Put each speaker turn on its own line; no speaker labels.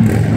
Yeah.